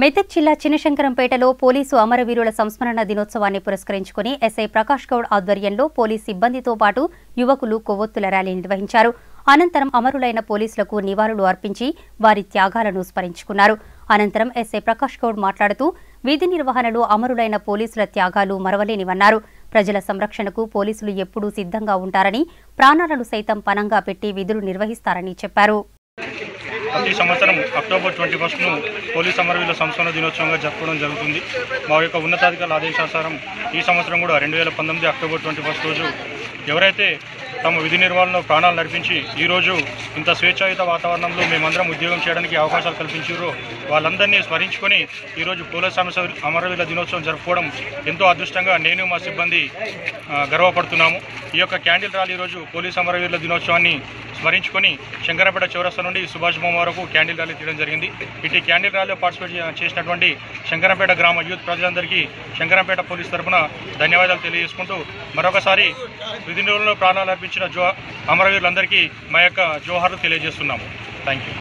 మెదక్ జిల్లా చినశంకరంపేటలో పోలీసు అమరవీరుల సంస్మరణ దినోత్సవాన్ని పురస్కరించుకుని ఎస్ఐ ప్రకాష్ గౌడ్ ఆధ్వర్యంలో పోలీస్ సిబ్బందితో పాటు యువకులు కొవ్వొత్తుల ర్యాలీ నిర్వహించారు. అనంతరం అమరులైన పోలీసులకు నివాళులు అర్పించి వారి త్యాగాలను స్మరించుకున్నారు. అనంతరం ఎస్ఐ ప్రకాష్ గౌడ్ మాట్లాడుతూ విధి నిర్వహణలో అమరులైన పోలీసుల త్యాగాలు మరవలేనివన్నారు. ప్రజల సంరక్షణకు పోలీసులు ఎప్పుడూ సిద్ధంగా ఉంటారని ప్రాణాలను సైతం పనంగా పెట్టి విధులు నిర్వహిస్తారని చెప్పారు. ప్రతి సంవత్సరం అక్టోబర్ ట్వంటీ ఫస్ట్ను పోలీస్ అమరవీరుల సంస్మరణ దినోత్సవంగా జరుపుకోవడం జరుగుతుంది. మా యొక్క ఉన్నతాధికారుల ఆదేశానుసారం ఈ సంవత్సరం కూడా రెండు వేల పంతొమ్మిది అక్టోబర్ ట్వంటీ ఫస్ట్ రోజు ఎవరైతే తమ విధి నిర్వహణలో ప్రాణాలు నడిపించి ఈరోజు ఇంత స్వేచ్ఛాయుత వాతావరణంలో మేమందరం ఉద్యోగం చేయడానికి అవకాశాలు కల్పించారో వాళ్ళందరినీ స్మరించుకొని ఈరోజు పోలీస్ సమస్య అమరవీరుల దినోత్సవం జరుపుకోవడం ఎంతో అదృష్టంగా నేను మా సిబ్బంది గర్వపడుతున్నాము. ఈ యొక్క క్యాండిల్ ర్యాలీ ఈరోజు పోలీస్ అమరవీరుల దినోత్సవాన్ని స్మరించుకొని శంకరపేట చౌరస్తా నుండి సుభాష్ బొమ్మ వరకు క్యాండిల్ ర్యాలీ తీయడం జరిగింది. ఇటు క్యాండిల్ ర్యాలీలో పార్టిసిపేట్ చేసినటువంటి శంకరంపేట గ్రామ యూత్ ప్రజలందరికీ శంకరంపేట పోలీస్ తరఫున ధన్యవాదాలు తెలియజేసుకుంటూ మరొకసారి విధి ప్రాణాలు అర్పించిన జో అమరవీరులందరికీ మా యొక్క జోహార్లు తెలియజేస్తున్నాము. Thank you